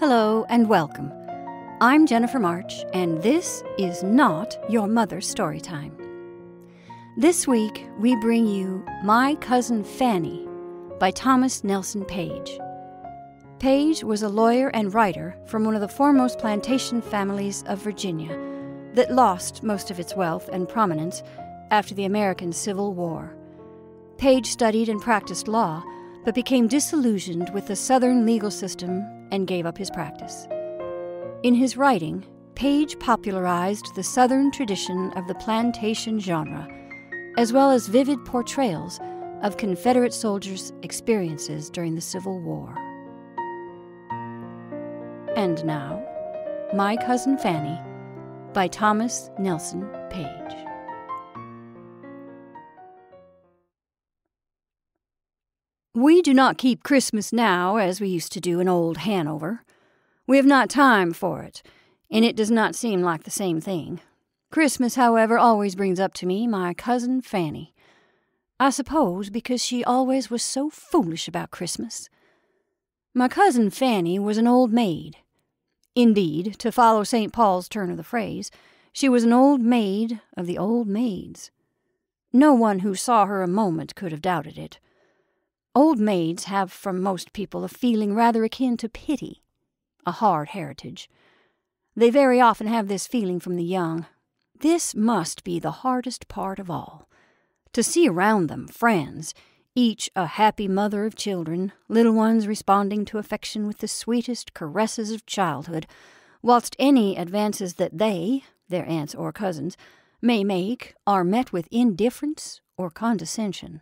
Hello and welcome. I'm Jennifer March, and this is not your mother's story time. This week, we bring you My Cousin Fanny by Thomas Nelson Page. Page was a lawyer and writer from one of the foremost plantation families of Virginia that lost most of its wealth and prominence after the American Civil War. Page studied and practiced law, but became disillusioned with the Southern legal system and gave up his practice. In his writing, Page popularized the Southern tradition of the plantation genre, as well as vivid portrayals of Confederate soldiers' experiences during the Civil War. And now, My Cousin Fanny by Thomas Nelson Page. We do not keep Christmas now as we used to do in old Hanover. We have not time for it, and it does not seem like the same thing. Christmas, however, always brings up to me my cousin Fanny. I suppose because she always was so foolish about Christmas. My cousin Fanny was an old maid. Indeed, to follow St. Paul's turn of the phrase, she was an old maid of the old maids. No one who saw her a moment could have doubted it. Old maids have from most people a feeling rather akin to pity, a hard heritage. They very often have this feeling from the young. This must be the hardest part of all. To see around them friends, each a happy mother of children, little ones responding to affection with the sweetest caresses of childhood, whilst any advances that they, their aunts or cousins, may make are met with indifference or condescension.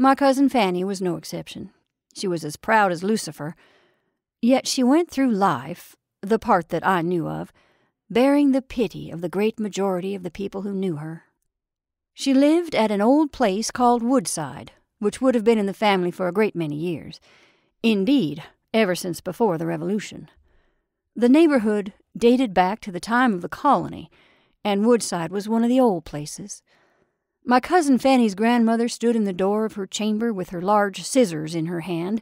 My cousin Fanny was no exception. She was as proud as Lucifer. Yet she went through life, the part that I knew of, bearing the pity of the great majority of the people who knew her. She lived at an old place called Woodside, which would have been in the family for a great many years. Indeed, ever since before the Revolution. The neighborhood dated back to the time of the colony, and Woodside was one of the old places. My cousin Fanny's grandmother stood in the door of her chamber with her large scissors in her hand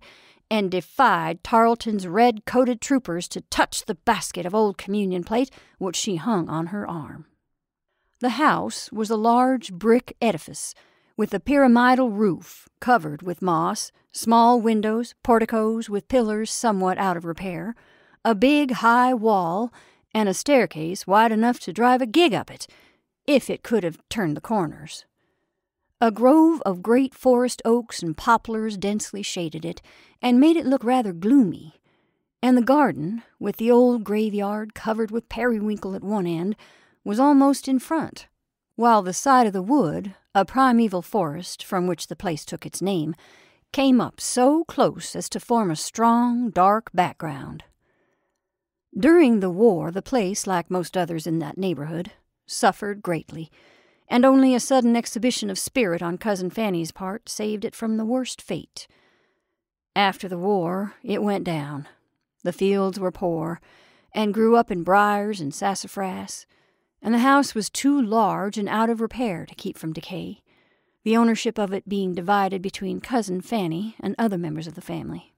and defied Tarleton's red coated troopers to touch the basket of old communion plate which she hung on her arm. The house was a large brick edifice with a pyramidal roof covered with moss, small windows, porticos with pillars somewhat out of repair, a big high wall, and a staircase wide enough to drive a gig up it, if it could have turned the corners. A grove of great forest oaks and poplars densely shaded it, and made it look rather gloomy. And the garden, with the old graveyard covered with periwinkle at one end, was almost in front, while the side of the wood, a primeval forest from which the place took its name, came up so close as to form a strong, dark background. During the war, the place, like most others in that neighborhood, suffered greatly and only a sudden exhibition of spirit on Cousin Fanny's part saved it from the worst fate. After the war, it went down. The fields were poor, and grew up in briars and sassafras, and the house was too large and out of repair to keep from decay, the ownership of it being divided between Cousin Fanny and other members of the family.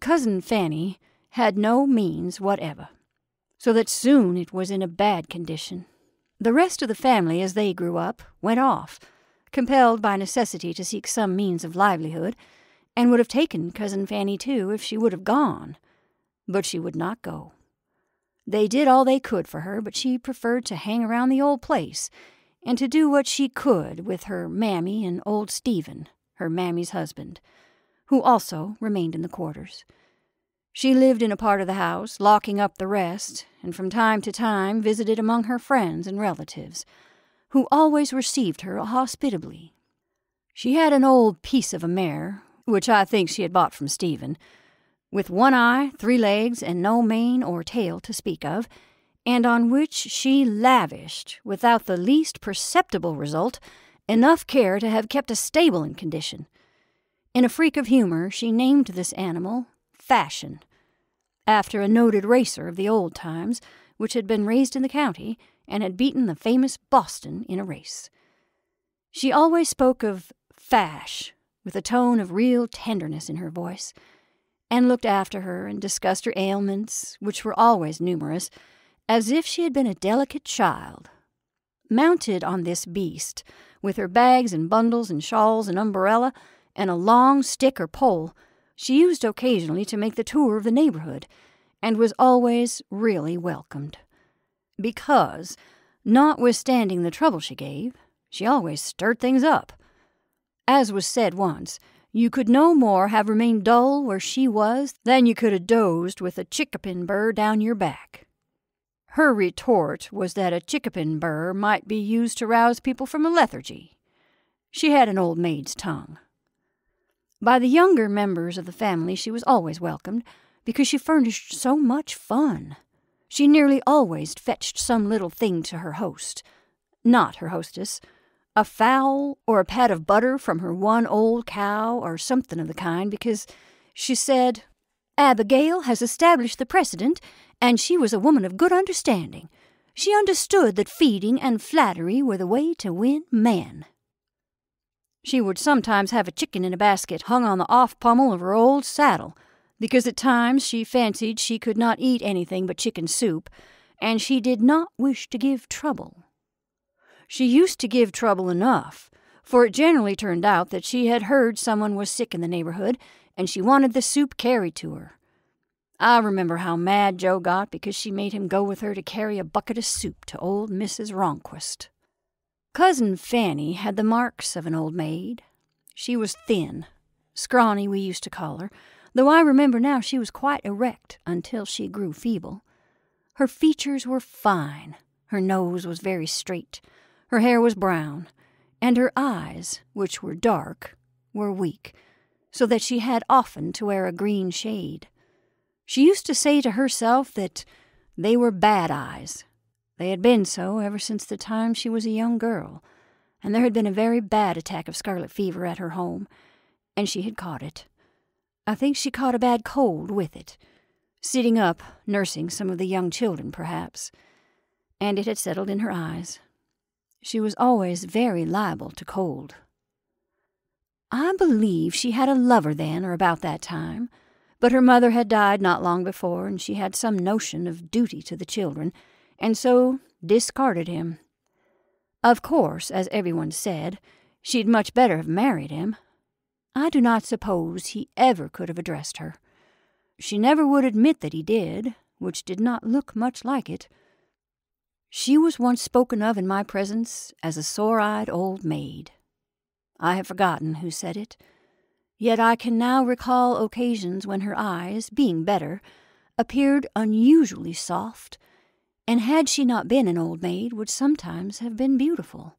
Cousin Fanny had no means whatever, so that soon it was in a bad condition the rest of the family, as they grew up, went off, compelled by necessity to seek some means of livelihood, and would have taken Cousin Fanny too if she would have gone. But she would not go. They did all they could for her, but she preferred to hang around the old place and to do what she could with her mammy and old Stephen, her mammy's husband, who also remained in the quarters. She lived in a part of the house, locking up the rest, and from time to time visited among her friends and relatives, who always received her hospitably. She had an old piece of a mare, which I think she had bought from Stephen, with one eye, three legs, and no mane or tail to speak of, and on which she lavished, without the least perceptible result, enough care to have kept a stable in condition. In a freak of humor, she named this animal Fashion, after a noted racer of the old times, which had been raised in the county and had beaten the famous Boston in a race. She always spoke of Fash with a tone of real tenderness in her voice, and looked after her and discussed her ailments, which were always numerous, as if she had been a delicate child. Mounted on this beast, with her bags and bundles and shawls and umbrella, and a long stick or pole, she used occasionally to make the tour of the neighborhood, and was always really welcomed. Because, notwithstanding the trouble she gave, she always stirred things up. As was said once, you could no more have remained dull where she was than you could have dozed with a chinquapin burr down your back. Her retort was that a chinquapin burr might be used to rouse people from a lethargy. She had an old maid's tongue. By the younger members of the family she was always welcomed, because she furnished so much fun. She nearly always fetched some little thing to her host, not her hostess, a fowl or a pat of butter from her one old cow or something of the kind, because she said, Abigail has established the precedent, and she was a woman of good understanding. She understood that feeding and flattery were the way to win men. She would sometimes have a chicken in a basket hung on the off pommel of her old saddle, because at times she fancied she could not eat anything but chicken soup, and she did not wish to give trouble. She used to give trouble enough, for it generally turned out that she had heard someone was sick in the neighborhood, and she wanted the soup carried to her. I remember how mad Joe got because she made him go with her to carry a bucket of soup to old Mrs. Ronquist. Cousin Fanny had the marks of an old maid. She was thin, scrawny, we used to call her, though I remember now she was quite erect until she grew feeble. Her features were fine, her nose was very straight, her hair was brown, and her eyes, which were dark, were weak, so that she had often to wear a green shade. She used to say to herself that they were bad eyes. They had been so ever since the time she was a young girl, and there had been a very bad attack of scarlet fever at her home, and she had caught it. I think she caught a bad cold with it, sitting up, nursing some of the young children, perhaps, and it had settled in her eyes. She was always very liable to cold. I believe she had a lover then or about that time, but her mother had died not long before, and she had some notion of duty to the children, and so discarded him. Of course, as everyone said, she'd much better have married him. I do not suppose he ever could have addressed her. She never would admit that he did, which did not look much like it. She was once spoken of in my presence as a sore eyed old maid. I have forgotten who said it, yet I can now recall occasions when her eyes, being better, appeared unusually soft, and had she not been an old maid, would sometimes have been beautiful.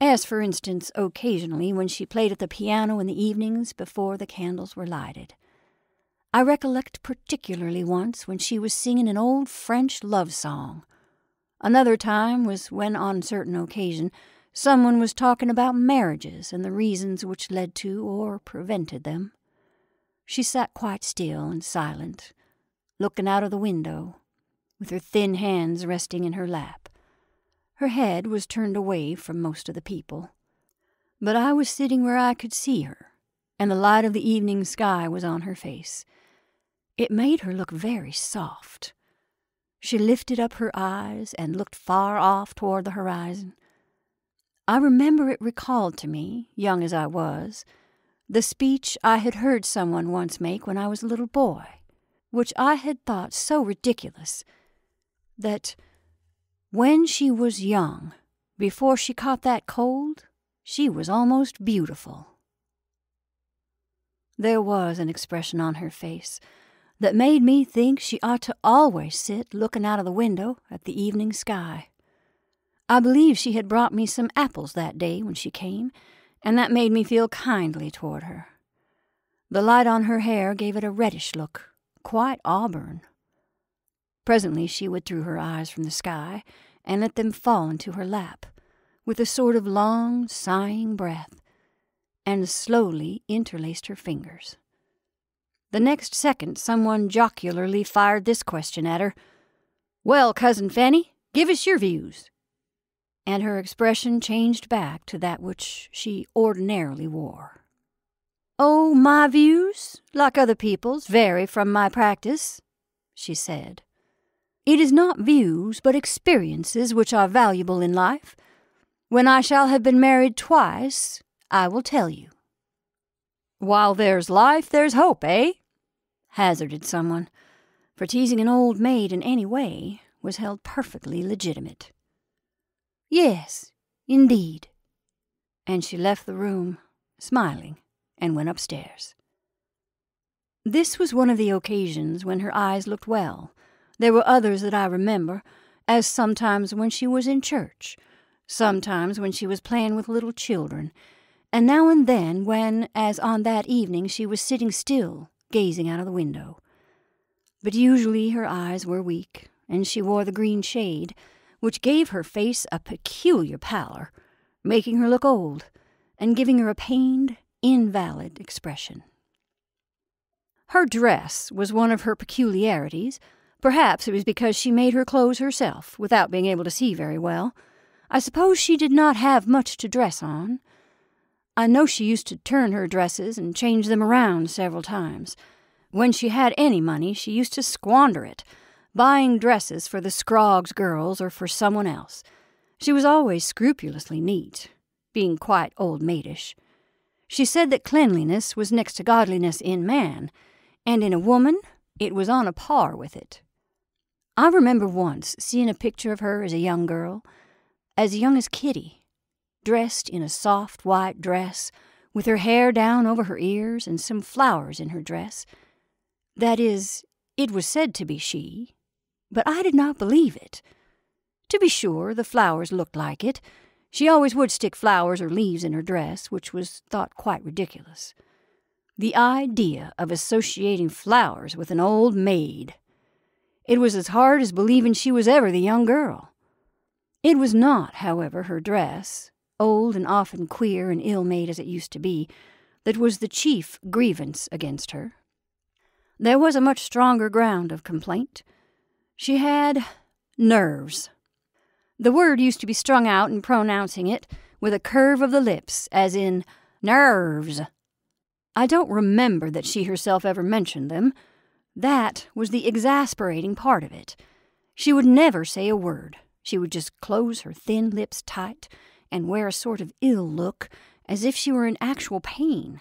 As, for instance, occasionally when she played at the piano in the evenings before the candles were lighted. I recollect particularly once when she was singing an old French love song Another time was when, on certain occasion, someone was talking about marriages and the reasons which led to or prevented them. She sat quite still and silent, looking out of the window, with her thin hands resting in her lap. Her head was turned away from most of the people. But I was sitting where I could see her, and the light of the evening sky was on her face. It made her look very soft she lifted up her eyes and looked far off toward the horizon. I remember it recalled to me, young as I was, the speech I had heard someone once make when I was a little boy, which I had thought so ridiculous that when she was young, before she caught that cold, she was almost beautiful. There was an expression on her face that made me think she ought to always sit looking out of the window at the evening sky. I believe she had brought me some apples that day when she came, and that made me feel kindly toward her. The light on her hair gave it a reddish look, quite auburn. Presently she withdrew her eyes from the sky and let them fall into her lap, with a sort of long, sighing breath, and slowly interlaced her fingers. The next second, someone jocularly fired this question at her Well, Cousin Fanny, give us your views. And her expression changed back to that which she ordinarily wore. Oh, my views, like other people's, vary from my practice, she said. It is not views, but experiences which are valuable in life. When I shall have been married twice, I will tell you. While there's life, there's hope, eh? hazarded someone, for teasing an old maid in any way was held perfectly legitimate. Yes, indeed. And she left the room, smiling, and went upstairs. This was one of the occasions when her eyes looked well. There were others that I remember, as sometimes when she was in church, sometimes when she was playing with little children, and now and then when, as on that evening, she was sitting still, gazing out of the window. But usually her eyes were weak, and she wore the green shade, which gave her face a peculiar pallor, making her look old, and giving her a pained, invalid expression. Her dress was one of her peculiarities. Perhaps it was because she made her clothes herself, without being able to see very well. I suppose she did not have much to dress on. I know she used to turn her dresses and change them around several times. When she had any money, she used to squander it, buying dresses for the Scroggs girls or for someone else. She was always scrupulously neat, being quite old maidish. She said that cleanliness was next to godliness in man, and in a woman it was on a par with it. I remember once seeing a picture of her as a young girl, as young as Kitty dressed in a soft white dress, with her hair down over her ears and some flowers in her dress. That is, it was said to be she, but I did not believe it. To be sure, the flowers looked like it. She always would stick flowers or leaves in her dress, which was thought quite ridiculous. The idea of associating flowers with an old maid! It was as hard as believing she was ever the young girl. It was not, however, her dress, old and often queer and ill made as it used to be, that was the chief grievance against her. There was a much stronger ground of complaint. She had nerves. The word used to be strung out in pronouncing it with a curve of the lips, as in nerves. I don't remember that she herself ever mentioned them. That was the exasperating part of it. She would never say a word. She would just close her thin lips tight and wear a sort of ill look, as if she were in actual pain.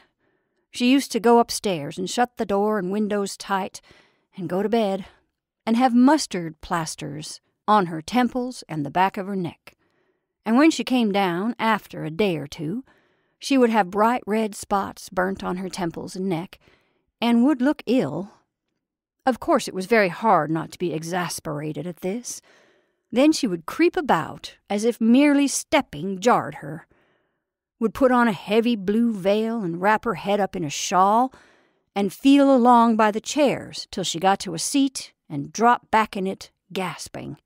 She used to go upstairs and shut the door and windows tight, and go to bed, and have mustard plasters on her temples and the back of her neck. And when she came down, after a day or two, she would have bright red spots burnt on her temples and neck, and would look ill. Of course, it was very hard not to be exasperated at this. Then she would creep about as if merely stepping jarred her, would put on a heavy blue veil and wrap her head up in a shawl, and feel along by the chairs till she got to a seat and drop back in it, gasping.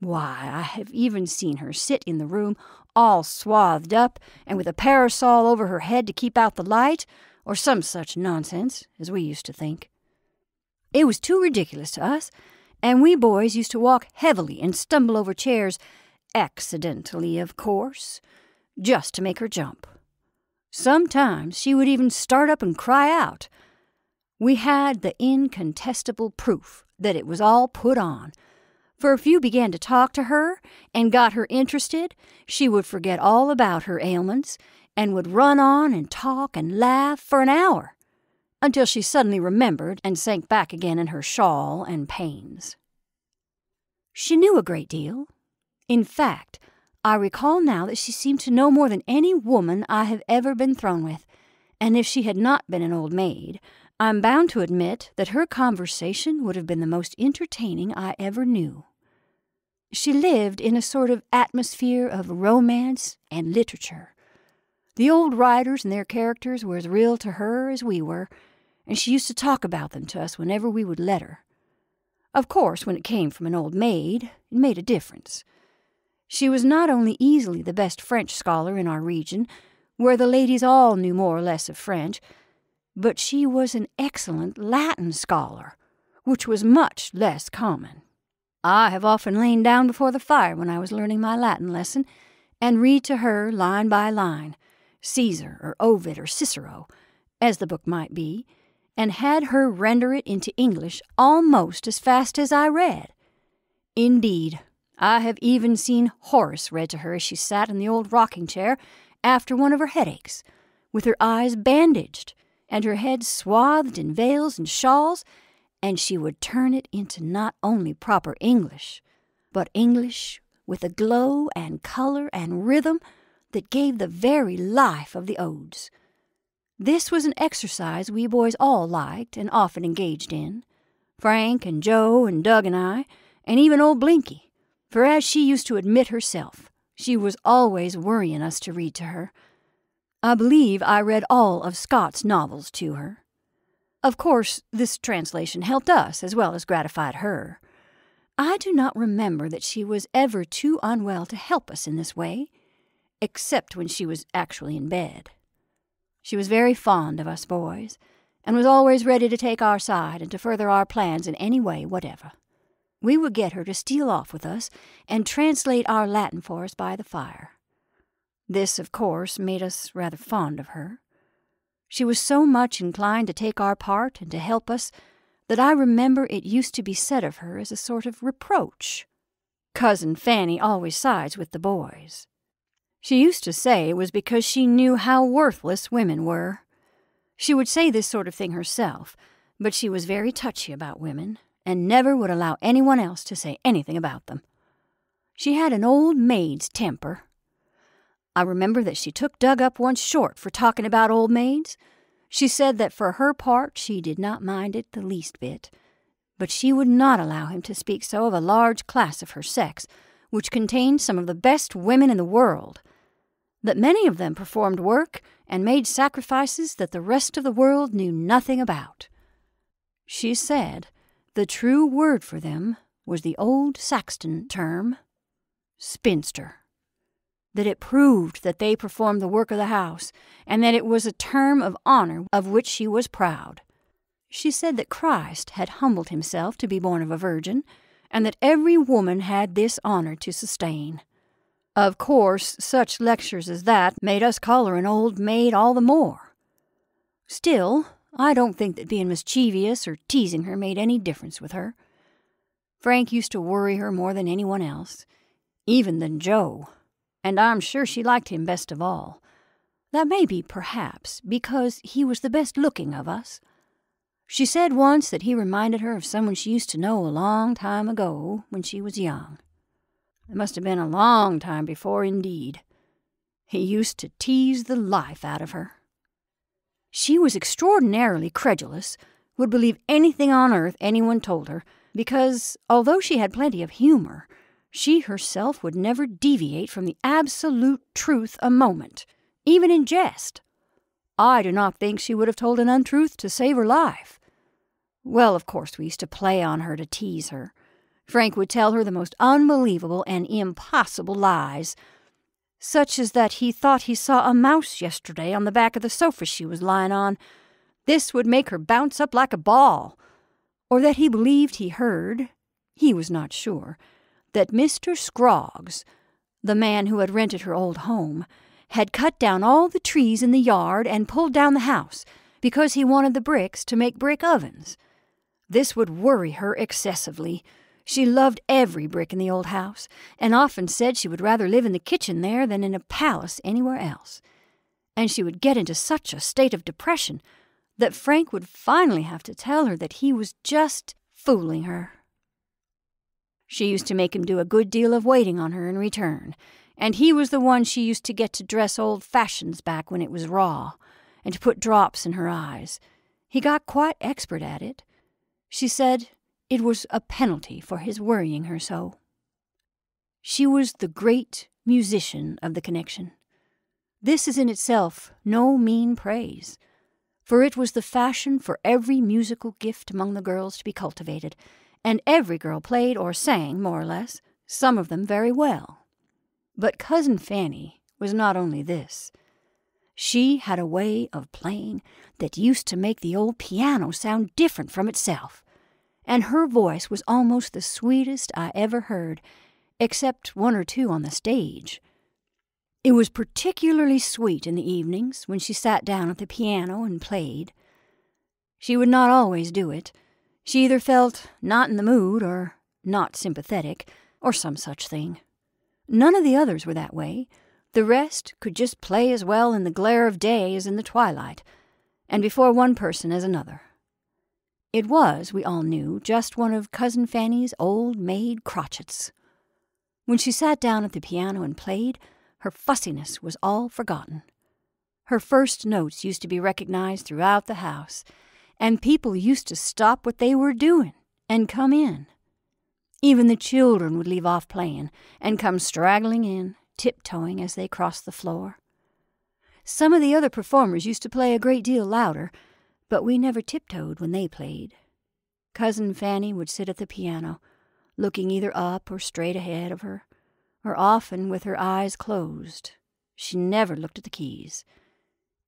Why, I have even seen her sit in the room all swathed up and with a parasol over her head to keep out the light, or some such nonsense, as we used to think. It was too ridiculous to us, and we boys used to walk heavily and stumble over chairs, accidentally, of course, just to make her jump. Sometimes she would even start up and cry out. We had the incontestable proof that it was all put on. For if you began to talk to her and got her interested, she would forget all about her ailments and would run on and talk and laugh for an hour until she suddenly remembered and sank back again in her shawl and pains. She knew a great deal. In fact, I recall now that she seemed to know more than any woman I have ever been thrown with, and if she had not been an old maid, I'm bound to admit that her conversation would have been the most entertaining I ever knew. She lived in a sort of atmosphere of romance and literature. The old writers and their characters were as real to her as we were, and she used to talk about them to us whenever we would let her. Of course, when it came from an old maid, it made a difference. She was not only easily the best French scholar in our region, where the ladies all knew more or less of French, but she was an excellent Latin scholar, which was much less common. I have often lain down before the fire when I was learning my Latin lesson, and read to her line by line, Caesar or Ovid or Cicero, as the book might be, and had her render it into English almost as fast as I read. Indeed, I have even seen Horace read to her as she sat in the old rocking chair after one of her headaches, with her eyes bandaged and her head swathed in veils and shawls, and she would turn it into not only proper English, but English with a glow and color and rhythm that gave the very life of the odes. This was an exercise we boys all liked and often engaged in. Frank and Joe and Doug and I, and even old Blinky, for as she used to admit herself, she was always worrying us to read to her. I believe I read all of Scott's novels to her. Of course, this translation helped us as well as gratified her. I do not remember that she was ever too unwell to help us in this way, except when she was actually in bed. She was very fond of us boys, and was always ready to take our side and to further our plans in any way whatever. We would get her to steal off with us and translate our Latin for us by the fire. This, of course, made us rather fond of her. She was so much inclined to take our part and to help us that I remember it used to be said of her as a sort of reproach. Cousin Fanny always sides with the boys. She used to say it was because she knew how worthless women were. She would say this sort of thing herself, but she was very touchy about women, and never would allow anyone else to say anything about them. She had an old maid's temper. I remember that she took Doug up once short for talking about old maids. She said that for her part she did not mind it the least bit, but she would not allow him to speak so of a large class of her sex, which contained some of the best women in the world that many of them performed work and made sacrifices that the rest of the world knew nothing about. She said the true word for them was the old Saxon term, spinster. That it proved that they performed the work of the house, and that it was a term of honor of which she was proud. She said that Christ had humbled himself to be born of a virgin, and that every woman had this honor to sustain. Of course, such lectures as that made us call her an old maid all the more. Still, I don't think that being mischievous or teasing her made any difference with her. Frank used to worry her more than anyone else, even than Joe, and I'm sure she liked him best of all. That may be, perhaps, because he was the best looking of us. She said once that he reminded her of someone she used to know a long time ago when she was young. It must have been a long time before, indeed. He used to tease the life out of her. She was extraordinarily credulous, would believe anything on earth anyone told her, because, although she had plenty of humor, she herself would never deviate from the absolute truth a moment, even in jest. I do not think she would have told an untruth to save her life. Well, of course, we used to play on her to tease her. Frank would tell her the most unbelievable and impossible lies, such as that he thought he saw a mouse yesterday on the back of the sofa she was lying on. This would make her bounce up like a ball. Or that he believed he heard, he was not sure, that Mr. Scroggs, the man who had rented her old home, had cut down all the trees in the yard and pulled down the house because he wanted the bricks to make brick ovens. This would worry her excessively. She loved every brick in the old house, and often said she would rather live in the kitchen there than in a palace anywhere else. And she would get into such a state of depression that Frank would finally have to tell her that he was just fooling her. She used to make him do a good deal of waiting on her in return, and he was the one she used to get to dress old Fashion's back when it was raw, and to put drops in her eyes. He got quite expert at it. She said it was a penalty for his worrying her so. She was the great musician of the connection. This is in itself no mean praise, for it was the fashion for every musical gift among the girls to be cultivated, and every girl played or sang, more or less, some of them very well. But Cousin Fanny was not only this. She had a way of playing that used to make the old piano sound different from itself and her voice was almost the sweetest I ever heard, except one or two on the stage. It was particularly sweet in the evenings when she sat down at the piano and played. She would not always do it. She either felt not in the mood or not sympathetic or some such thing. None of the others were that way. The rest could just play as well in the glare of day as in the twilight, and before one person as another. It was, we all knew, just one of Cousin Fanny's old maid crotchets. When she sat down at the piano and played, her fussiness was all forgotten. Her first notes used to be recognized throughout the house, and people used to stop what they were doing and come in. Even the children would leave off playing and come straggling in, tiptoeing as they crossed the floor. Some of the other performers used to play a great deal louder, but we never tiptoed when they played. Cousin Fanny would sit at the piano, looking either up or straight ahead of her, or often with her eyes closed. She never looked at the keys.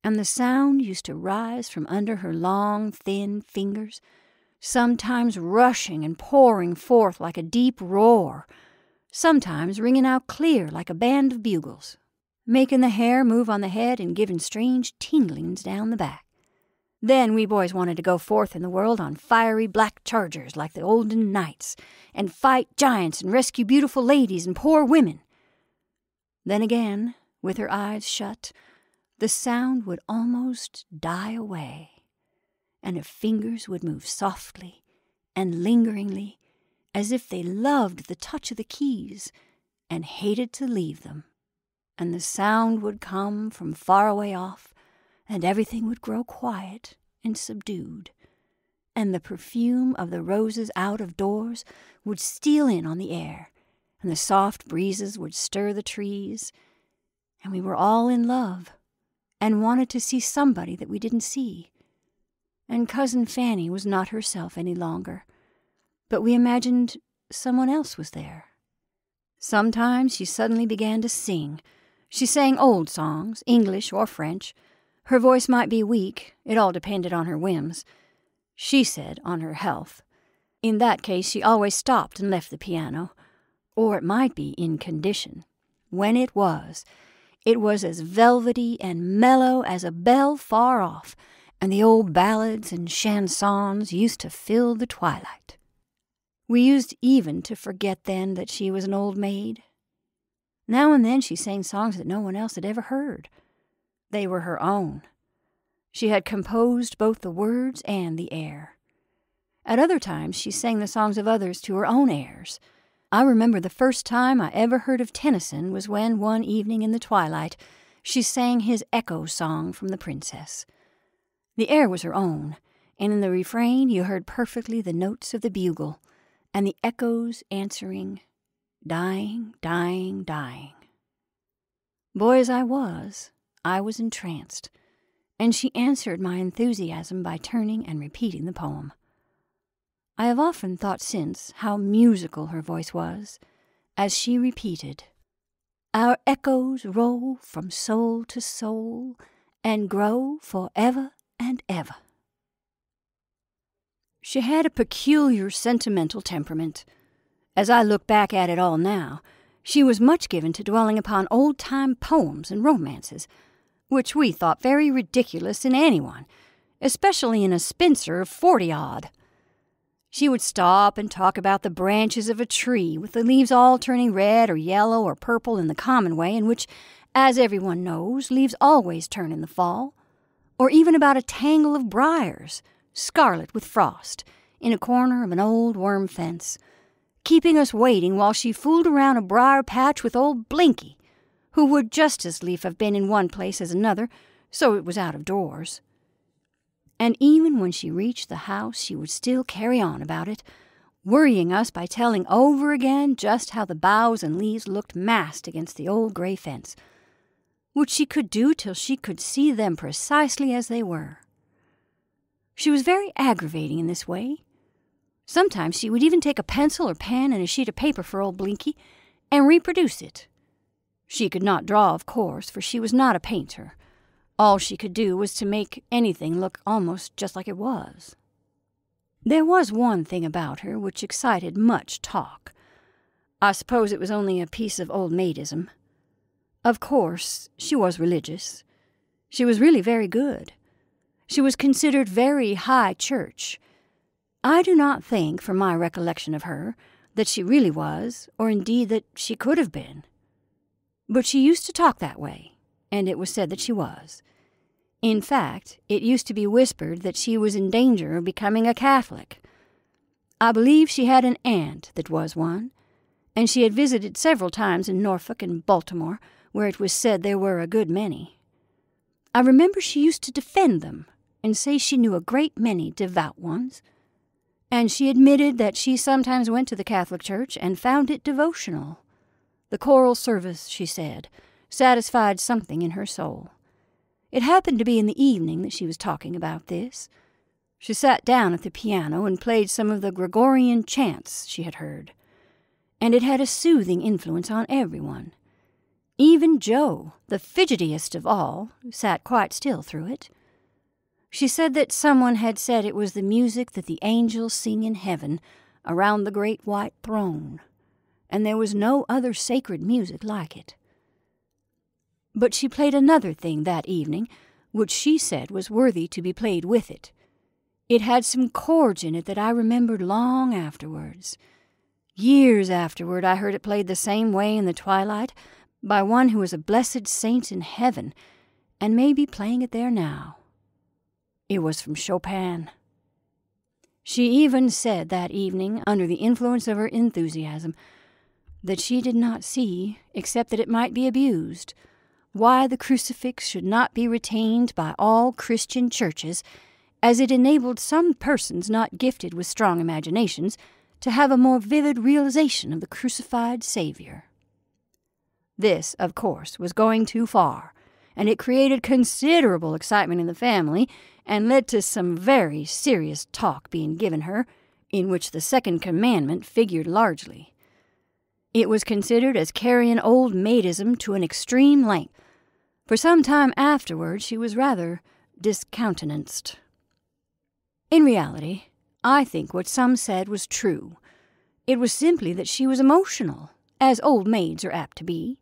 And the sound used to rise from under her long, thin fingers sometimes rushing and pouring forth like a deep roar, sometimes ringing out clear like a band of bugles, making the hair move on the head and giving strange tinglings down the back. Then we boys wanted to go forth in the world on fiery black chargers like the olden knights, and fight giants and rescue beautiful ladies and poor women. Then again, with her eyes shut, the sound would almost die away and her fingers would move softly and lingeringly as if they loved the touch of the keys and hated to leave them. And the sound would come from far away off, and everything would grow quiet and subdued, and the perfume of the roses out of doors would steal in on the air, and the soft breezes would stir the trees, and we were all in love and wanted to see somebody that we didn't see and Cousin Fanny was not herself any longer, but we imagined someone else was there. Sometimes she suddenly began to sing. She sang old songs, English or French. Her voice might be weak, it all depended on her whims. She said on her health. In that case, she always stopped and left the piano, or it might be in condition. When it was, it was as velvety and mellow as a bell far off and the old ballads and chansons used to fill the twilight. We used even to forget then that she was an old maid. Now and then she sang songs that no one else had ever heard. They were her own. She had composed both the words and the air. At other times she sang the songs of others to her own airs. I remember the first time I ever heard of Tennyson was when, one evening in the twilight, she sang his echo song from the princess. The air was her own, and in the refrain you heard perfectly the notes of the bugle, and the echoes answering, dying, dying, dying. Boy as I was, I was entranced, and she answered my enthusiasm by turning and repeating the poem. I have often thought since how musical her voice was, as she repeated, Our echoes roll from soul to soul and grow for ever and ever. She had a peculiar sentimental temperament. As I look back at it all now, she was much given to dwelling upon old time poems and romances, which we thought very ridiculous in anyone, especially in a spinster of forty odd. She would stop and talk about the branches of a tree with the leaves all turning red or yellow or purple in the common way in which, as everyone knows, leaves always turn in the fall or even about a tangle of briars, scarlet with frost, in a corner of an old worm fence, keeping us waiting while she fooled around a briar patch with old Blinky, who would just as lief have been in one place as another, so it was out of doors. And even when she reached the house, she would still carry on about it, worrying us by telling over again just how the boughs and leaves looked massed against the old gray fence which she could do till she could see them precisely as they were. She was very aggravating in this way. Sometimes she would even take a pencil or pen and a sheet of paper for old Blinky and reproduce it. She could not draw, of course, for she was not a painter. All she could do was to make anything look almost just like it was. There was one thing about her which excited much talk. I suppose it was only a piece of old maidism. Of course, she was religious. She was really very good. She was considered very high church. I do not think, from my recollection of her, that she really was, or indeed that she could have been. But she used to talk that way, and it was said that she was. In fact, it used to be whispered that she was in danger of becoming a Catholic. I believe she had an aunt that was one, and she had visited several times in Norfolk and Baltimore, where it was said there were a good many. I remember she used to defend them and say she knew a great many devout ones. And she admitted that she sometimes went to the Catholic Church and found it devotional. The choral service, she said, satisfied something in her soul. It happened to be in the evening that she was talking about this. She sat down at the piano and played some of the Gregorian chants she had heard, and it had a soothing influence on everyone. Even Joe, the fidgetiest of all, sat quite still through it. She said that someone had said it was the music that the angels sing in heaven around the great white throne, and there was no other sacred music like it. But she played another thing that evening, which she said was worthy to be played with it. It had some chords in it that I remembered long afterwards. Years afterward, I heard it played the same way in the twilight by one who is a blessed saint in heaven, and may be playing it there now. It was from Chopin. She even said that evening, under the influence of her enthusiasm, that she did not see, except that it might be abused, why the crucifix should not be retained by all Christian churches, as it enabled some persons not gifted with strong imaginations to have a more vivid realization of the crucified Savior. This, of course, was going too far, and it created considerable excitement in the family and led to some very serious talk being given her, in which the second commandment figured largely. It was considered as carrying old maidism to an extreme length, for some time afterward, she was rather discountenanced. In reality, I think what some said was true. It was simply that she was emotional, as old maids are apt to be.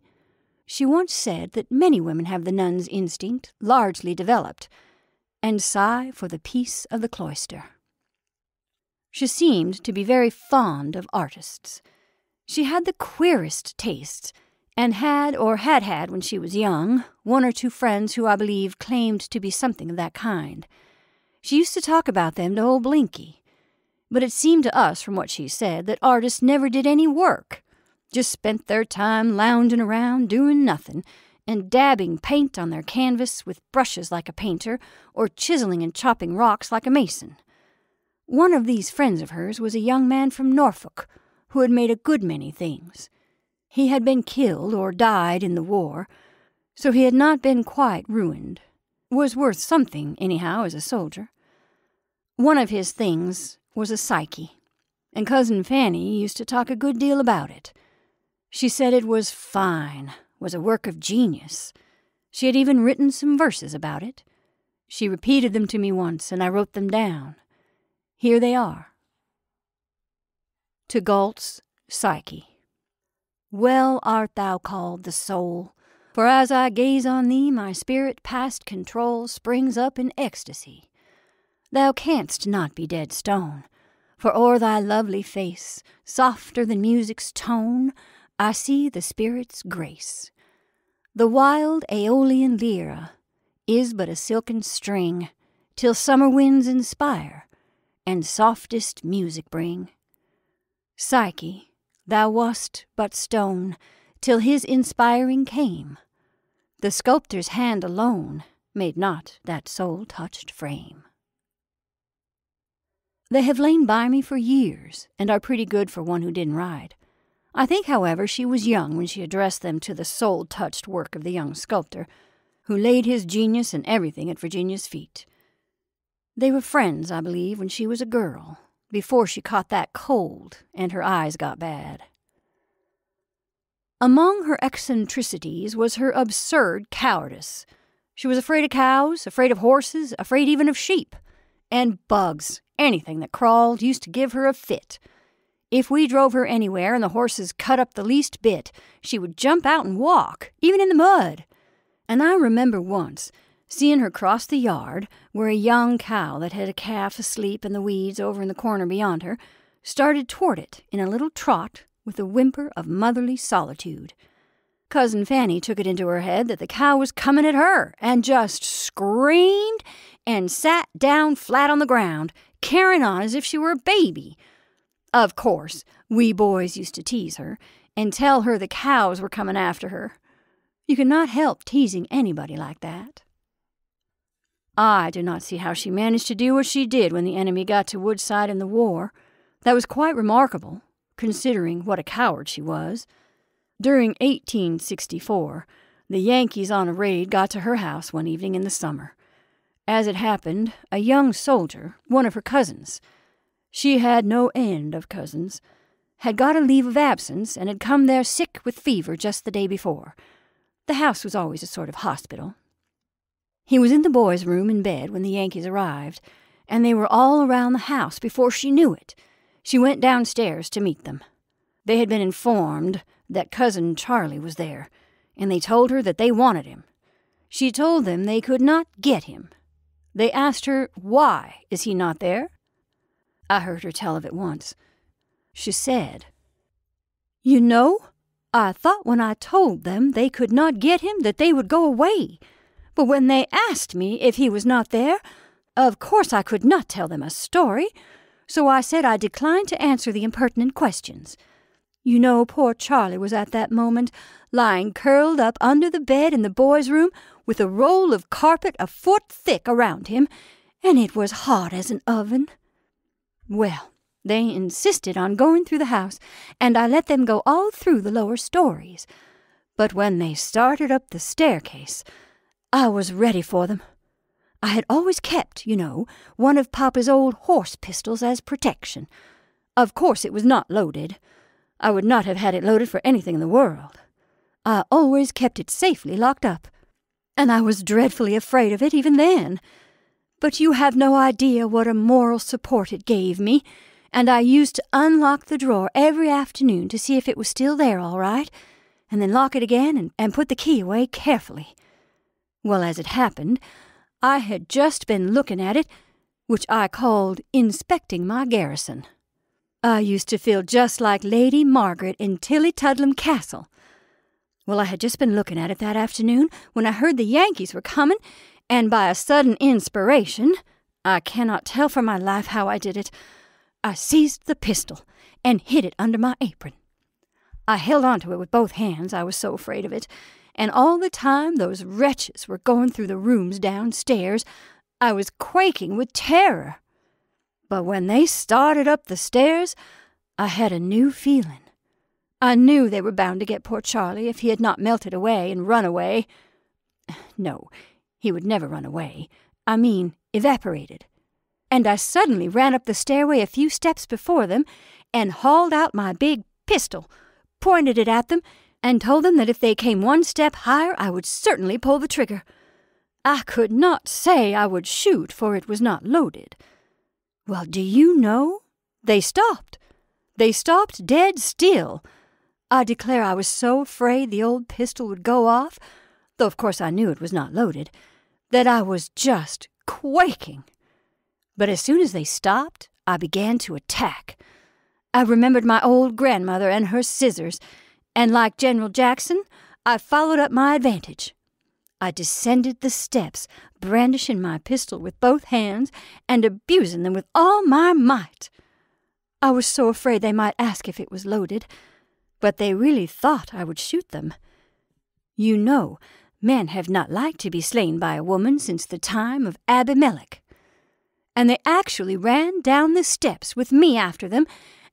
She once said that many women have the nun's instinct largely developed, and sigh for the peace of the cloister. She seemed to be very fond of artists. She had the queerest tastes and had or had had when she was young one or two friends who I believe claimed to be something of that kind. She used to talk about them to old Blinky, but it seemed to us from what she said that artists never did any work, just spent their time lounging around doing nothing and dabbing paint on their canvas with brushes like a painter or chiseling and chopping rocks like a mason. One of these friends of hers was a young man from Norfolk who had made a good many things. He had been killed or died in the war, so he had not been quite ruined. Was worth something, anyhow, as a soldier. One of his things was a psyche, and Cousin Fanny used to talk a good deal about it. She said it was fine, was a work of genius. She had even written some verses about it. She repeated them to me once, and I wrote them down. Here they are. To Galt's Psyche. Well art thou called the soul, for as I gaze on thee, my spirit past control springs up in ecstasy. Thou canst not be dead stone, for o'er thy lovely face, softer than music's tone, I see the spirit's grace. The wild Aeolian lyre is but a silken string, till summer winds inspire and softest music bring. Psyche, Thou wast but stone, till his inspiring came. The sculptor's hand alone made not that soul touched frame. They have lain by me for years, and are pretty good for one who didn't ride. I think, however, she was young when she addressed them to the soul touched work of the young sculptor, who laid his genius and everything at Virginia's feet. They were friends, I believe, when she was a girl, before she caught that cold and her eyes got bad. Among her eccentricities was her absurd cowardice. She was afraid of cows, afraid of horses, afraid even of sheep. And bugs, anything that crawled, used to give her a fit. If we drove her anywhere and the horses cut up the least bit, she would jump out and walk, even in the mud. And I remember once seeing her cross the yard where a young cow that had a calf asleep in the weeds over in the corner beyond her started toward it in a little trot with a whimper of motherly solitude. Cousin Fanny took it into her head that the cow was coming at her and just screamed and sat down flat on the ground, carrying on as if she were a baby. Of course, we boys used to tease her and tell her the cows were coming after her. You could not help teasing anybody like that. I do not see how she managed to do what she did when the enemy got to Woodside in the war. That was quite remarkable, considering what a coward she was. During 1864, the Yankees on a raid got to her house one evening in the summer. As it happened, a young soldier, one of her cousins, she had no end of cousins, had got a leave of absence and had come there sick with fever just the day before. The house was always a sort of hospital. He was in the boys' room in bed when the Yankees arrived, and they were all around the house before she knew it. She went downstairs to meet them. They had been informed that cousin Charlie was there, and they told her that they wanted him. She told them they could not get him. They asked her, Why is he not there? I heard her tell of it once. She said, You know, I thought when I told them they could not get him that they would go away. But when they asked me if he was not there, of course I could not tell them a story, so I said I declined to answer the impertinent questions. You know, poor Charlie was at that moment lying curled up under the bed in the boys' room with a roll of carpet a foot thick around him, and it was hot as an oven. Well, they insisted on going through the house, and I let them go all through the lower stories. But when they started up the staircase, I was ready for them. I had always kept, you know, one of Papa's old horse pistols as protection. Of course, it was not loaded. I would not have had it loaded for anything in the world. I always kept it safely locked up, and I was dreadfully afraid of it even then. But you have no idea what a moral support it gave me, and I used to unlock the drawer every afternoon to see if it was still there all right, and then lock it again and, and put the key away carefully. Well, as it happened, I had just been looking at it, which I called inspecting my garrison. I used to feel just like Lady Margaret in Tillietudlem Castle. Well, I had just been looking at it that afternoon when I heard the Yankees were coming, and by a sudden inspiration, I cannot tell for my life how I did it, I seized the pistol and hid it under my apron. I held on to it with both hands, I was so afraid of it, and all the time those wretches were going through the rooms downstairs, I was quaking with terror. But when they started up the stairs, I had a new feeling. I knew they were bound to get poor Charlie if he had not melted away and run away. No, he would never run away. I mean, evaporated. And I suddenly ran up the stairway a few steps before them and hauled out my big pistol, pointed it at them, and told them that if they came one step higher, I would certainly pull the trigger. I could not say I would shoot, for it was not loaded. Well, do you know? They stopped. They stopped dead still. I declare I was so afraid the old pistol would go off, though of course I knew it was not loaded, that I was just quaking. But as soon as they stopped, I began to attack. I remembered my old grandmother and her scissors and like General Jackson, I followed up my advantage. I descended the steps, brandishing my pistol with both hands and abusing them with all my might. I was so afraid they might ask if it was loaded, but they really thought I would shoot them. You know, men have not liked to be slain by a woman since the time of Abimelech. And they actually ran down the steps with me after them,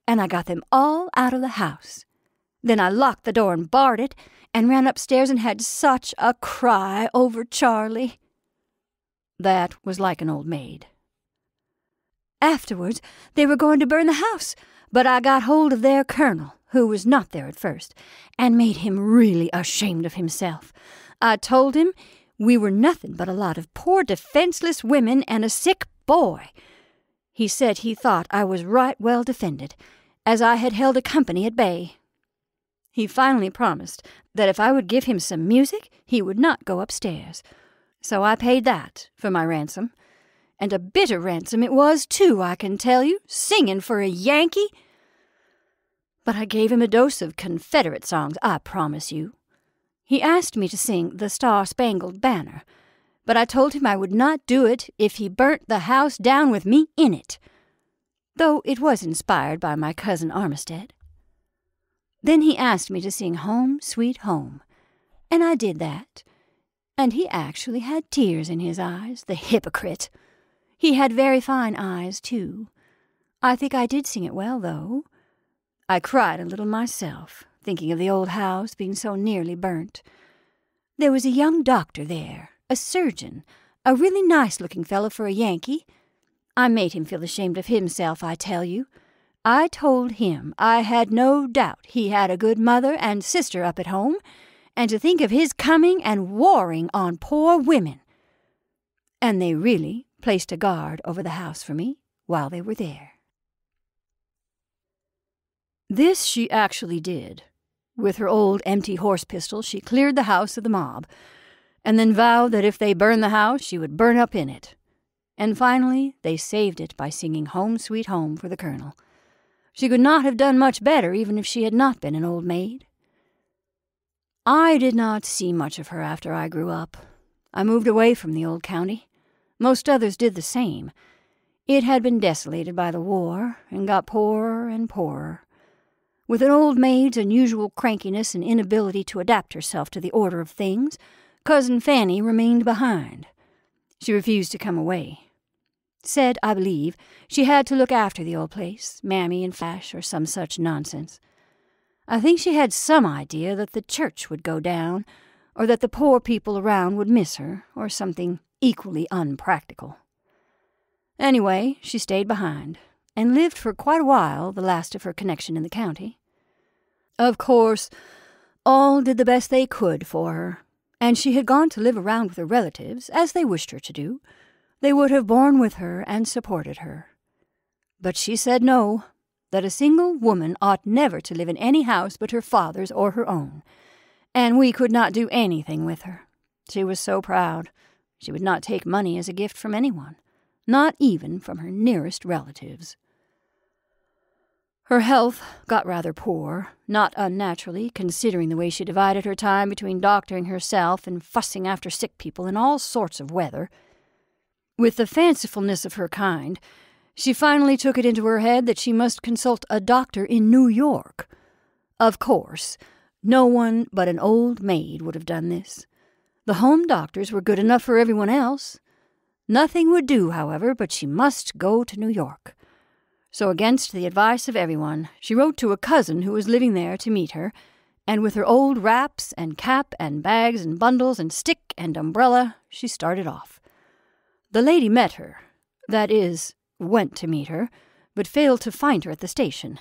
and I got them all out of the house. Then I locked the door and barred it, and ran upstairs and had such a cry over Charlie. That was like an old maid. Afterwards, they were going to burn the house, but I got hold of their colonel, who was not there at first, and made him really ashamed of himself. I told him we were nothing but a lot of poor defenseless women and a sick boy. He said he thought I was right well defended, as I had held a company at bay. He finally promised that if I would give him some music, he would not go upstairs. So I paid that for my ransom. And a bitter ransom it was, too, I can tell you, singing for a Yankee. But I gave him a dose of Confederate songs, I promise you. He asked me to sing The Star Spangled Banner, but I told him I would not do it if he burnt the house down with me in it, though it was inspired by my cousin Armistead. Then he asked me to sing Home, Sweet Home, and I did that, and he actually had tears in his eyes, the hypocrite. He had very fine eyes, too. I think I did sing it well, though. I cried a little myself, thinking of the old house being so nearly burnt. There was a young doctor there, a surgeon, a really nice looking fellow for a Yankee. I made him feel ashamed of himself, I tell you. I told him I had no doubt he had a good mother and sister up at home, and to think of his coming and warring on poor women. And they really placed a guard over the house for me while they were there. This she actually did. With her old empty horse pistol, she cleared the house of the mob, and then vowed that if they burned the house, she would burn up in it. And finally, they saved it by singing Home Sweet Home for the Colonel. She could not have done much better even if she had not been an old maid. I did not see much of her after I grew up. I moved away from the old county. Most others did the same. It had been desolated by the war and got poorer and poorer. With an old maid's unusual crankiness and inability to adapt herself to the order of things, Cousin Fanny remained behind. She refused to come away. Said, I believe, she had to look after the old place, Mammy and Flash, or some such nonsense. I think she had some idea that the church would go down, or that the poor people around would miss her, or something equally unpractical. Anyway, she stayed behind, and lived for quite a while, the last of her connection in the county. Of course, all did the best they could for her, and she had gone to live around with her relatives, as they wished her to do, they would have borne with her and supported her. But she said no, that a single woman ought never to live in any house but her father's or her own, and we could not do anything with her. She was so proud. She would not take money as a gift from anyone, not even from her nearest relatives. Her health got rather poor, not unnaturally, considering the way she divided her time between doctoring herself and fussing after sick people in all sorts of weather. With the fancifulness of her kind, she finally took it into her head that she must consult a doctor in New York. Of course, no one but an old maid would have done this. The home doctors were good enough for everyone else. Nothing would do, however, but she must go to New York. So, against the advice of everyone, she wrote to a cousin who was living there to meet her, and with her old wraps and cap and bags and bundles and stick and umbrella, she started off. The lady met her, that is, went to meet her, but failed to find her at the station,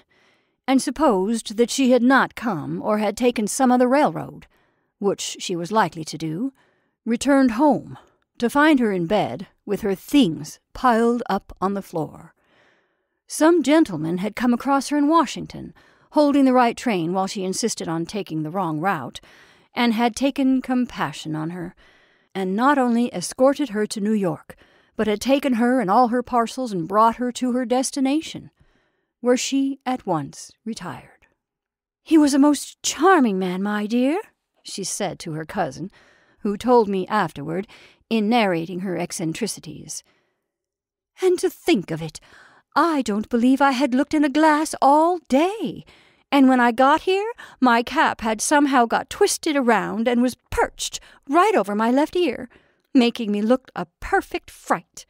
and supposed that she had not come or had taken some other railroad, which she was likely to do, returned home, to find her in bed with her things piled up on the floor. Some gentleman had come across her in Washington, holding the right train while she insisted on taking the wrong route, and had taken compassion on her, and not only escorted her to New York, but had taken her and all her parcels and brought her to her destination, where she at once retired. He was a most charming man, my dear, she said to her cousin, who told me afterward, in narrating her eccentricities. And to think of it, I don't believe I had looked in a glass all day. And when I got here, my cap had somehow got twisted around and was perched right over my left ear, making me look a perfect fright.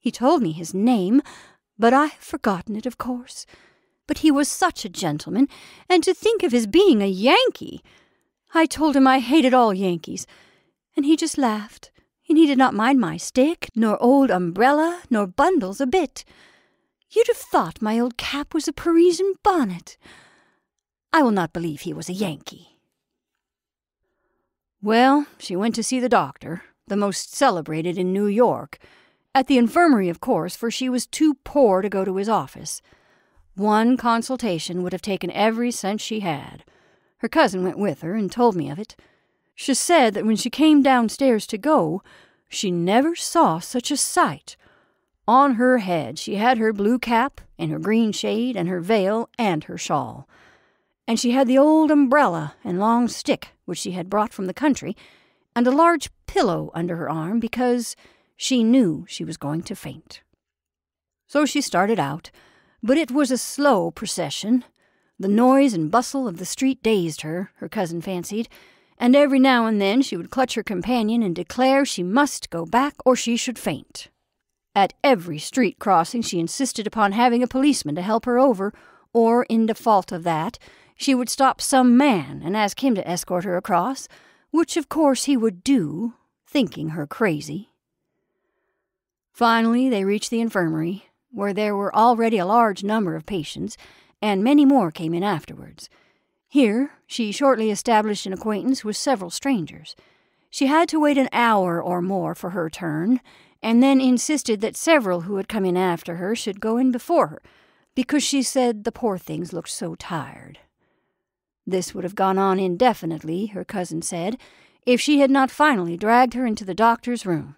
He told me his name, but I have forgotten it, of course. But he was such a gentleman, and to think of his being a Yankee! I told him I hated all Yankees, and he just laughed, and he did not mind my stick, nor old umbrella, nor bundles a bit. You'd have thought my old cap was a Parisian bonnet. I will not believe he was a Yankee. Well, she went to see the doctor, the most celebrated in New York, at the infirmary, of course, for she was too poor to go to his office. One consultation would have taken every cent she had. Her cousin went with her and told me of it. She said that when she came downstairs to go, she never saw such a sight. On her head she had her blue cap and her green shade and her veil and her shawl. And she had the old umbrella and long stick which she had brought from the country, and a large pillow under her arm because she knew she was going to faint. So she started out, but it was a slow procession. The noise and bustle of the street dazed her, her cousin fancied, and every now and then she would clutch her companion and declare she must go back or she should faint. At every street crossing she insisted upon having a policeman to help her over, or, in default of that, she would stop some man and ask him to escort her across, which of course he would do, thinking her crazy. Finally, they reached the infirmary, where there were already a large number of patients, and many more came in afterwards. Here, she shortly established an acquaintance with several strangers. She had to wait an hour or more for her turn, and then insisted that several who had come in after her should go in before her, because she said the poor things looked so tired. This would have gone on indefinitely, her cousin said, if she had not finally dragged her into the doctor's room.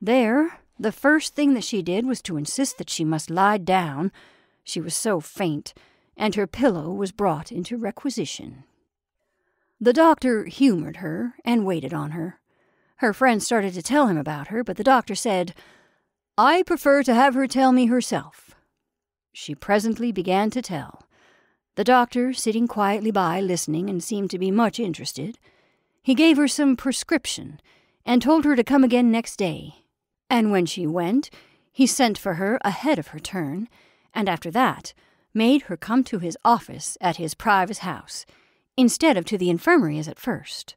There, the first thing that she did was to insist that she must lie down. She was so faint, and her pillow was brought into requisition. The doctor humored her and waited on her. Her friends started to tell him about her, but the doctor said, I prefer to have her tell me herself. She presently began to tell. The doctor, sitting quietly by, listening, and seemed to be much interested. He gave her some prescription and told her to come again next day and when she went, he sent for her ahead of her turn, and after that made her come to his office at his private house, instead of to the infirmary as at first.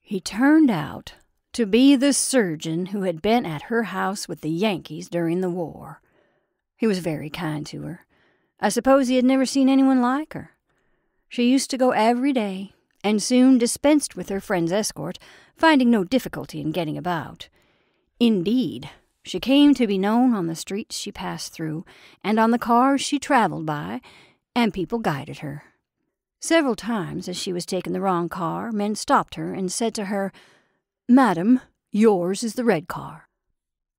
He turned out to be the surgeon who had been at her house with the Yankees during the war. He was very kind to her. I suppose he had never seen anyone like her. She used to go every day, and soon dispensed with her friend's escort, finding no difficulty in getting about. Indeed, she came to be known on the streets she passed through, and on the cars she traveled by, and people guided her. Several times, as she was taking the wrong car, men stopped her and said to her, Madam, yours is the red car.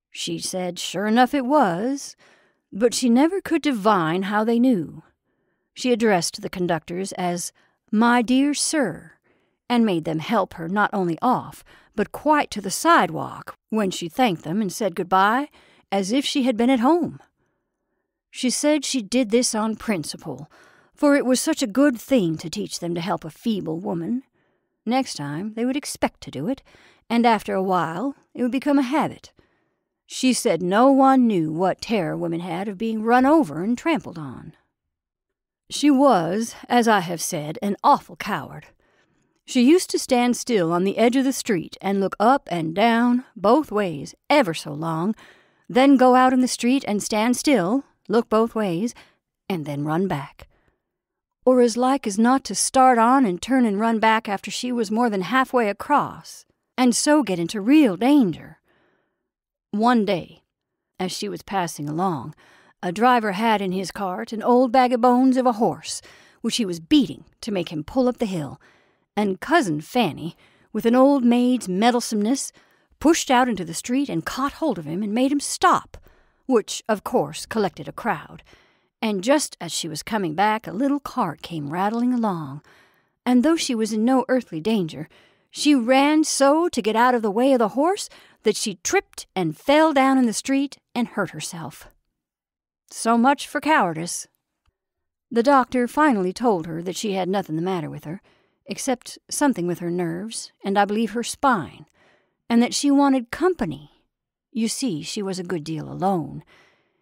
She said, sure enough it was, but she never could divine how they knew. She addressed the conductors as, My dear sir, and made them help her not only off, but quite to the sidewalk when she thanked them and said good-bye, as if she had been at home. She said she did this on principle, for it was such a good thing to teach them to help a feeble woman. Next time they would expect to do it, and after a while it would become a habit. She said no one knew what terror women had of being run over and trampled on. She was, as I have said, an awful coward. She used to stand still on the edge of the street and look up and down, both ways, ever so long, then go out in the street and stand still, look both ways, and then run back. Or as like as not to start on and turn and run back after she was more than halfway across, and so get into real danger. One day, as she was passing along, a driver had in his cart an old bag of bones of a horse, which he was beating to make him pull up the hill and Cousin Fanny, with an old maid's meddlesomeness, pushed out into the street and caught hold of him and made him stop, which, of course, collected a crowd. And just as she was coming back, a little cart came rattling along, and though she was in no earthly danger, she ran so to get out of the way of the horse that she tripped and fell down in the street and hurt herself. So much for cowardice. The doctor finally told her that she had nothing the matter with her, except something with her nerves, and I believe her spine, and that she wanted company. You see, she was a good deal alone.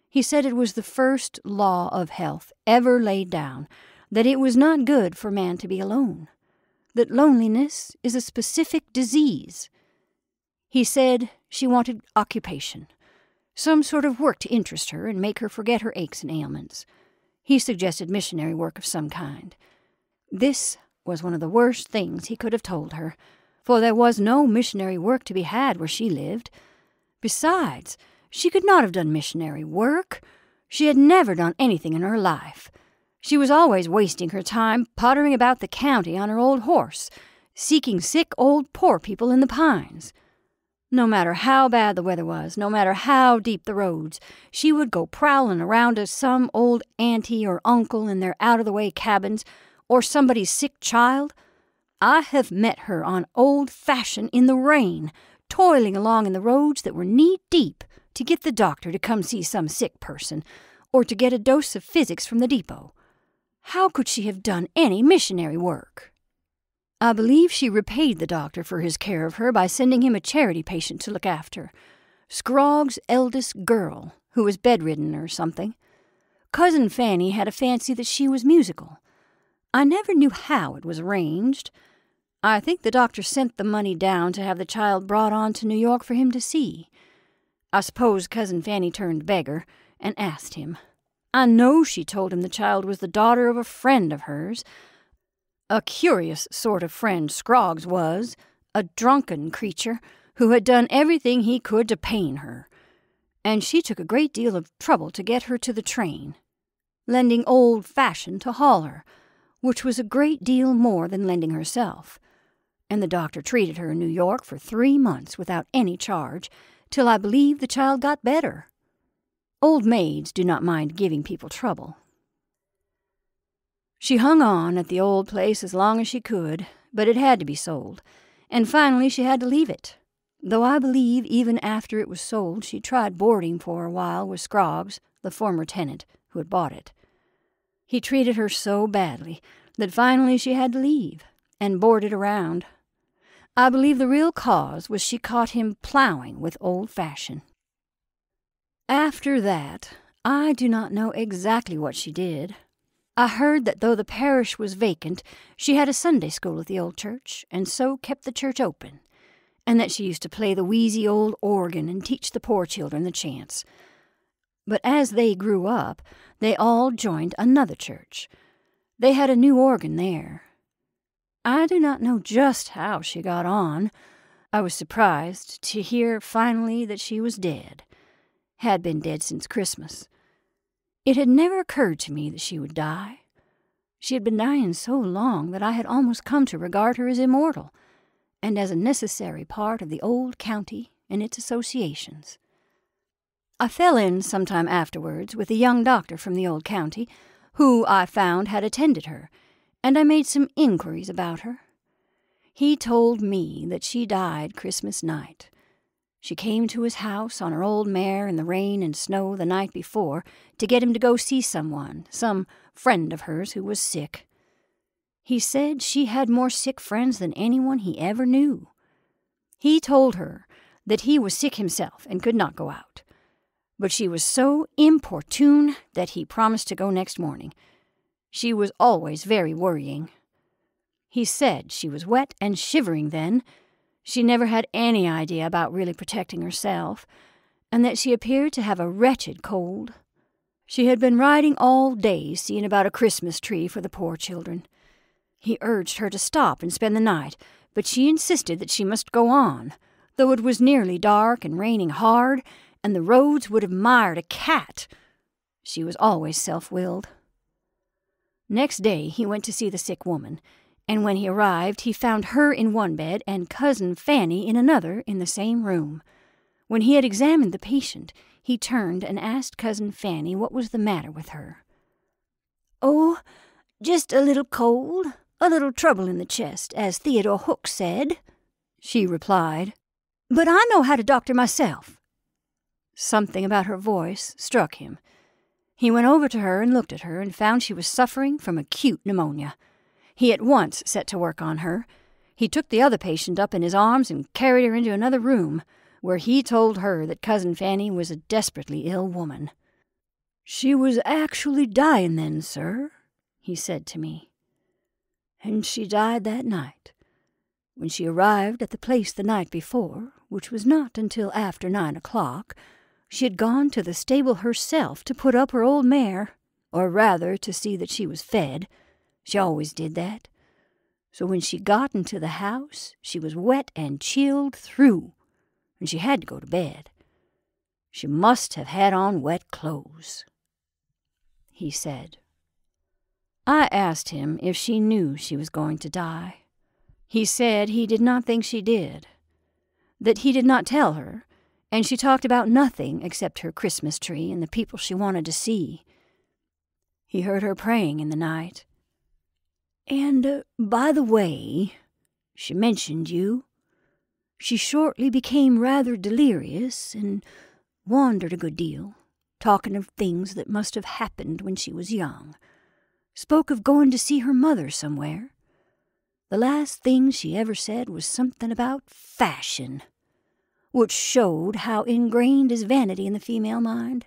He said it was the first law of health ever laid down that it was not good for man to be alone, that loneliness is a specific disease. He said she wanted occupation, some sort of work to interest her and make her forget her aches and ailments. He suggested missionary work of some kind. This was one of the worst things he could have told her, for there was no missionary work to be had where she lived. Besides, she could not have done missionary work. She had never done anything in her life. She was always wasting her time pottering about the county on her old horse, seeking sick old poor people in the pines. No matter how bad the weather was, no matter how deep the roads, she would go prowling around to some old auntie or uncle in their out of the way cabins, or somebody's sick child. I have met her on old fashion in the rain, toiling along in the roads that were knee deep to get the doctor to come see some sick person, or to get a dose of physics from the depot. How could she have done any missionary work? I believe she repaid the doctor for his care of her by sending him a charity patient to look after. Scrogg's eldest girl, who was bedridden or something. Cousin Fanny had a fancy that she was musical. I never knew how it was arranged. I think the doctor sent the money down to have the child brought on to New York for him to see. I suppose Cousin Fanny turned beggar and asked him. I know she told him the child was the daughter of a friend of hers, a curious sort of friend Scroggs was, a drunken creature who had done everything he could to pain her, and she took a great deal of trouble to get her to the train, lending old Fashion to haul her, which was a great deal more than lending herself. And the doctor treated her in New York for three months without any charge, till I believe the child got better. Old maids do not mind giving people trouble. She hung on at the old place as long as she could, but it had to be sold, and finally she had to leave it. Though I believe even after it was sold she tried boarding for a while with Scroggs, the former tenant, who had bought it. He treated her so badly that finally she had to leave, and boarded around. I believe the real cause was she caught him plowing with old Fashion. After that, I do not know exactly what she did. I heard that though the parish was vacant, she had a Sunday school at the old church, and so kept the church open, and that she used to play the wheezy old organ and teach the poor children the chants. But as they grew up, they all joined another church. They had a new organ there. I do not know just how she got on. I was surprised to hear finally that she was dead, had been dead since Christmas. It had never occurred to me that she would die. She had been dying so long that I had almost come to regard her as immortal, and as a necessary part of the old county and its associations. I fell in some time afterwards with a young doctor from the old county, who I found had attended her, and I made some inquiries about her. He told me that she died Christmas night, she came to his house on her old mare in the rain and snow the night before to get him to go see someone, some friend of hers who was sick. He said she had more sick friends than anyone he ever knew. He told her that he was sick himself and could not go out. But she was so importune that he promised to go next morning. She was always very worrying. He said she was wet and shivering then, she never had any idea about really protecting herself, and that she appeared to have a wretched cold. She had been riding all day seeing about a Christmas tree for the poor children. He urged her to stop and spend the night, but she insisted that she must go on, though it was nearly dark and raining hard, and the roads would have mired a cat. She was always self willed. Next day he went to see the sick woman, and when he arrived, he found her in one bed and Cousin Fanny in another in the same room. When he had examined the patient, he turned and asked Cousin Fanny what was the matter with her. Oh, just a little cold, a little trouble in the chest, as Theodore Hook said, she replied. But I know how to doctor myself. Something about her voice struck him. He went over to her and looked at her and found she was suffering from acute pneumonia. He at once set to work on her. He took the other patient up in his arms and carried her into another room, where he told her that Cousin Fanny was a desperately ill woman. She was actually dying then, sir, he said to me. And she died that night. When she arrived at the place the night before, which was not until after nine o'clock, she had gone to the stable herself to put up her old mare, or rather to see that she was fed, she always did that. So when she got into the house, she was wet and chilled through, and she had to go to bed. She must have had on wet clothes. he said. I asked him if she knew she was going to die. He said he did not think she did, that he did not tell her, and she talked about nothing except her Christmas tree and the people she wanted to see. He heard her praying in the night. And, uh, by the way, she mentioned you. She shortly became rather delirious and wandered a good deal, talking of things that must have happened when she was young. Spoke of going to see her mother somewhere. The last thing she ever said was something about fashion, which showed how ingrained is vanity in the female mind.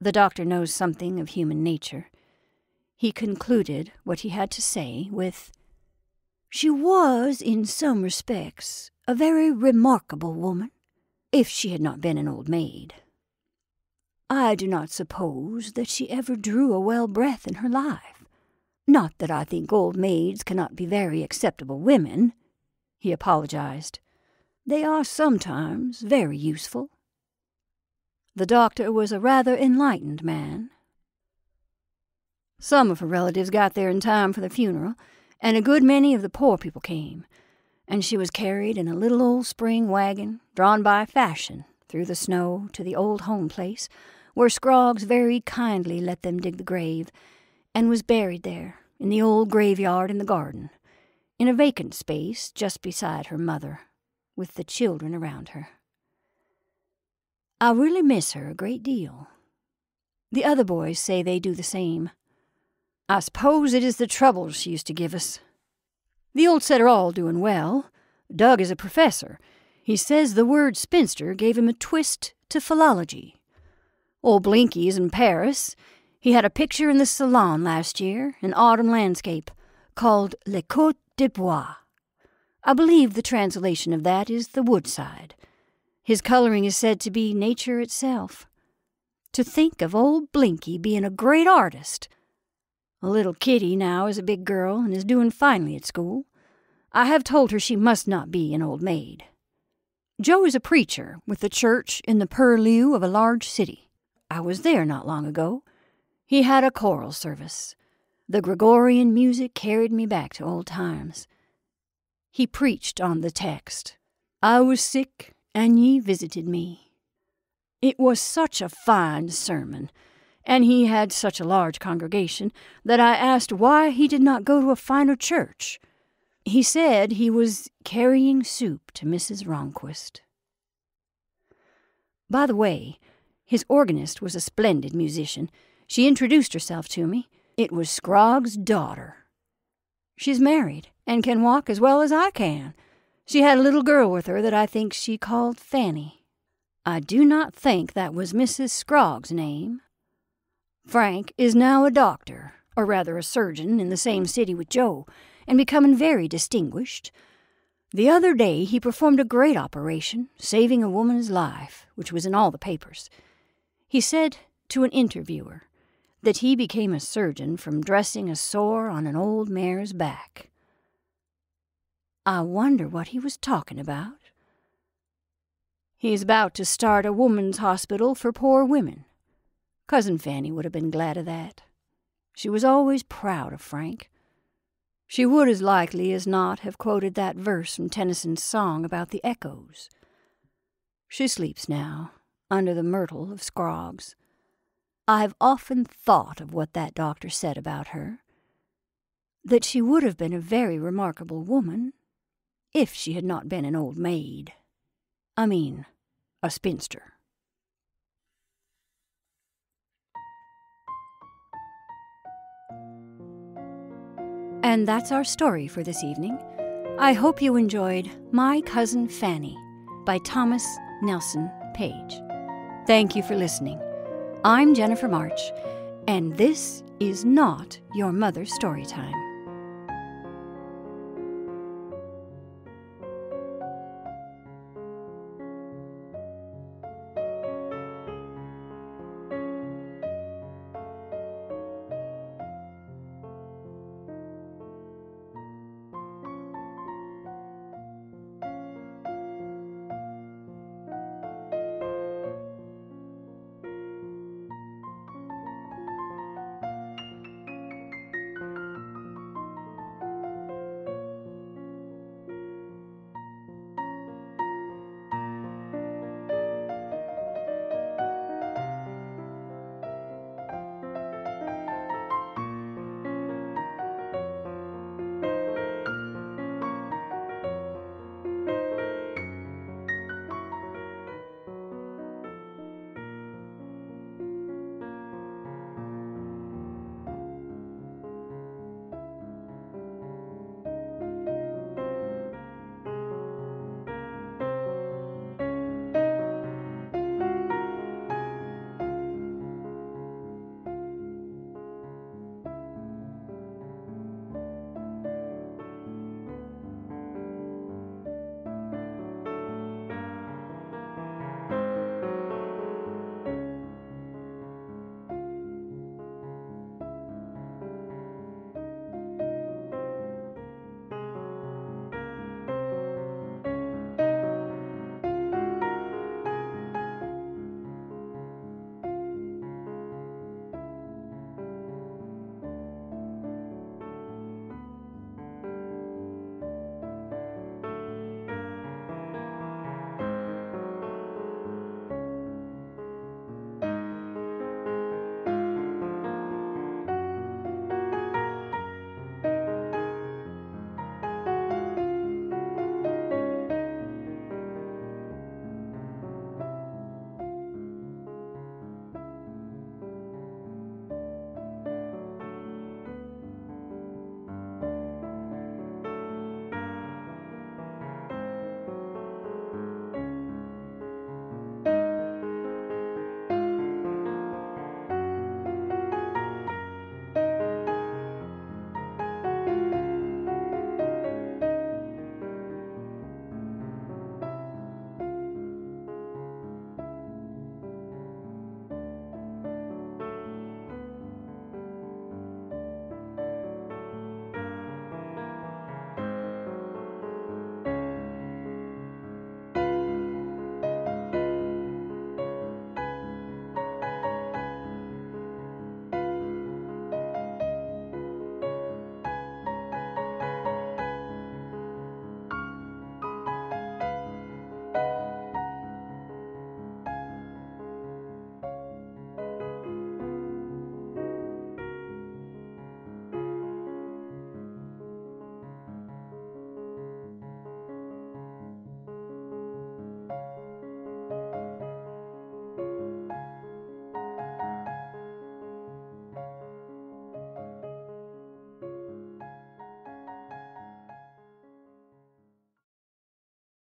The doctor knows something of human nature. He concluded what he had to say with, She was, in some respects, a very remarkable woman, if she had not been an old maid. I do not suppose that she ever drew a well breath in her life. Not that I think old maids cannot be very acceptable women, he apologized. They are sometimes very useful. The doctor was a rather enlightened man. Some of her relatives got there in time for the funeral, and a good many of the poor people came, and she was carried in a little old spring wagon drawn by Fashion through the snow to the old home place where Scroggs very kindly let them dig the grave, and was buried there, in the old graveyard in the garden, in a vacant space just beside her mother, with the children around her. I really miss her a great deal. The other boys say they do the same. I suppose it is the troubles she used to give us. The old set are all doing well. Doug is a professor. He says the word spinster gave him a twist to philology. Old Blinky's in Paris. He had a picture in the salon last year, an autumn landscape, called Les Côtes de Bois. I believe the translation of that is the woodside. His coloring is said to be nature itself. To think of old Blinky being a great artist. A little Kitty now is a big girl and is doing finely at school. I have told her she must not be an old maid. Joe is a preacher with the church in the purlieu of a large city. I was there not long ago. He had a choral service. The Gregorian music carried me back to old times. He preached on the text I was sick, and ye visited me. It was such a fine sermon, and he had such a large congregation that I asked why he did not go to a finer church. He said he was carrying soup to Mrs. Ronquist. By the way, his organist was a splendid musician. She introduced herself to me. It was Scrogg's daughter. She's married and can walk as well as I can. She had a little girl with her that I think she called Fanny. I do not think that was Mrs. Scrogg's name. Frank is now a doctor, or rather a surgeon, in the same city with Joe, and becoming very distinguished. The other day he performed a great operation, saving a woman's life, which was in all the papers. He said to an interviewer that he became a surgeon from dressing a sore on an old mare's back. I wonder what he was talking about. He's about to start a woman's hospital for poor women. Cousin Fanny would have been glad of that. She was always proud of Frank. She would as likely as not have quoted that verse from Tennyson's song about the echoes. She sleeps now, under the myrtle of Scroggs. I've often thought of what that doctor said about her. That she would have been a very remarkable woman if she had not been an old maid. I mean, a spinster. And that's our story for this evening. I hope you enjoyed My Cousin Fanny by Thomas Nelson Page. Thank you for listening. I'm Jennifer March, and this is not your mother's story time.